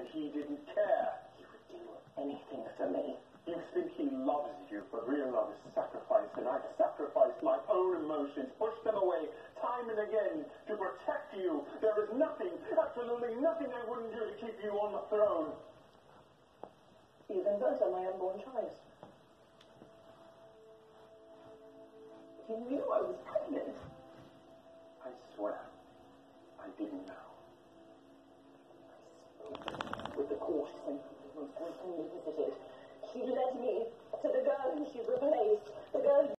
and he didn't care. He would do anything for me. You think he loves you, but real love is sacrifice, and I've sacrificed my own emotions, pushed them away time and again to protect you. There is nothing, absolutely nothing I wouldn't do to keep you on the throne. Even those are my unborn child. He knew I was pregnant. I swear, I didn't know. With the courtesan who was constantly visited, she led to the girl who she replaced, the